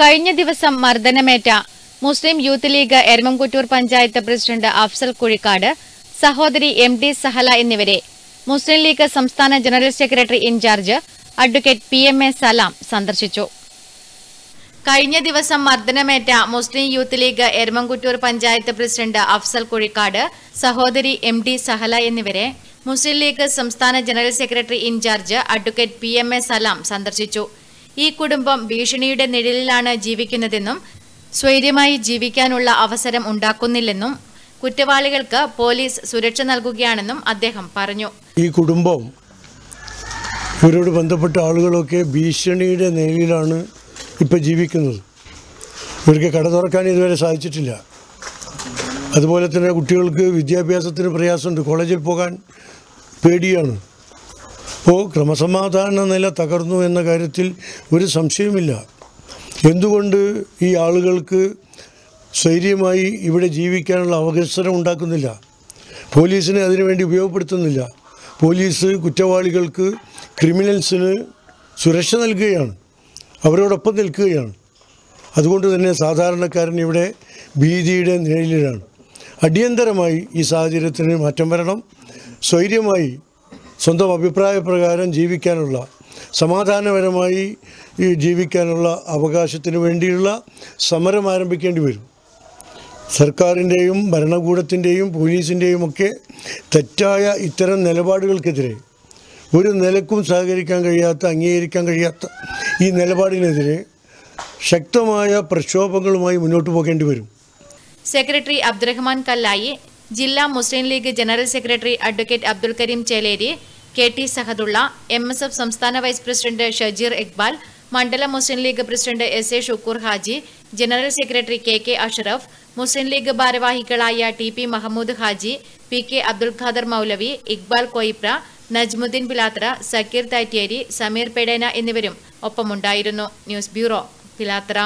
കഴിഞ്ഞ ദിവസം മർദ്ദനമേറ്റ മുസ്ലിം യൂത്ത് ലീഗ് എരമംകുറ്റൂർ പഞ്ചായത്ത് പ്രസിഡന്റ് അഫ്സൽ കുഴിക്കാട് സഹോദരി എം ഡി സഹല എന്നിവരെ മുസ്ലിം ലീഗ് സംസ്ഥാന general secretary incharge advocate P M A Salam സന്ദർശിച്ചു. കഴിഞ്ഞ ദിവസം മർദ്ദനമേറ്റ മുസ്ലിം യൂത്ത് ലീഗ് എരമംകുറ്റൂർ പഞ്ചായത്ത് പ്രസിഡന്റ് അഫ്സൽ കുഴിക്കാട് സഹോദരി എം ഡി സഹല എന്നിവരെ മുസ്ലിം ലീഗ് സംസ്ഥാന general secretary incharge advocate P M A Salam സന്ദർശിച്ചു. ഈ കുടുംബം ഭീഷണിയുടെ നിഴലിലാണ് ജീവിക്കുന്നതെന്നും സ്വൈര്യമായി ജീവിക്കാനുള്ള അവസരം ഉണ്ടാക്കുന്നില്ലെന്നും കുറ്റവാളികൾക്ക് പോലീസ് സുരക്ഷ നൽകുകയാണെന്നും അദ്ദേഹം പറഞ്ഞു. ഈ കുടുംബം ഇവരോട് ബന്ധപ്പെട്ട ആളുകളൊക്കെ ഭീഷണിയുടെ നിലയിലാണ് ഇപ്പോൾ ജീവിക്കുന്നത്. ഇവർക്ക് കട തുറക്കാൻ ഇതുവരെ സാധിച്ചിട്ടില്ല. അതുപോലെ തന്നെ കുട്ടികൾക്ക് വിദ്യാഭ്യാസത്തിന് പ്രയാസമുണ്ട്. കോളേജിൽ പോകാൻ പേടിയാണ്. അപ്പോൾ ക്രമസമാധാന നില തകർന്നു എന്ന കാര്യത്തിൽ ഒരു സംശയമില്ല എന്തുകൊണ്ട് ഈ ആളുകൾക്ക് സ്വൈര്യമായി ഇവിടെ ജീവിക്കാനുള്ള അവസരം ഉണ്ടാക്കുന്നില്ല? പോലീസിനെ അതിനുവേണ്ടി ഉപയോഗപ്പെടുത്തുന്നില്ല. പോലീസ് കുറ്റവാളികൾക്ക് ക്രിമിനൽസിന് സുരക്ഷ നൽകുകയാണ്. അവരോടൊപ്പം നിൽക്കുകയാണ്. അതുകൊണ്ട് തന്നെ സാധാരണക്കാരൻ ഇവിടെ ഭീതിയുടെ നിഴലിലാണ്. അടിയന്തരമായി ഈ സാഹചര്യത്തിന് മാറ്റം വരണം. സ്വൈര്യമായി സ്വന്തം അഭിപ്രായ പ്രകാരം ജീവിക്കാനുള്ള സമാധാനപരമായി ജീവിക്കാനുള്ള അവകാശത്തിന് വേണ്ടിയുള്ള സമരം ആരംഭിക്കേണ്ടി വരും. സർക്കാരിന്റെയും ഭരണകൂടത്തിന്റെയും പോലീസിന്റെയും ഒക്കെ തെറ്റായ ഇത്തരം നിലപാടുകൾക്കെതിരെ ഒരു നിലക്കും സഹകരിക്കാൻ കഴിയാത്ത അംഗീകരിക്കാൻ കഴിയാത്ത ഈ നിലപാടിനെതിരെ ശക്തമായ പ്രക്ഷോഭങ്ങളുമായി മുന്നോട്ട് പോകേണ്ടി വരും. സെക്രട്ടറി അബ്ദുറഹ്മാൻ കല്ലായി ജില്ലാ Muslim League general secretary advocate Abdul Karim Cheleri K T Sahadulla M S F സംസ്ഥാന vice president Shajeer Iqbal Mandala Muslim League president S A Shukkur Haji general secretary K K Ashraf Muslim League ഭാരവാഹികളായ T P Mahmood Haji P K Abdul Khader Moulavi Iqbal Koyipra Najmuddeen Pilathra Sakeer Thatteri Sameer Pedena എന്നിവരും ഒപ്പമുണ്ടായിരുന്നു. News bureau പിലാത്ര